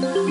なに?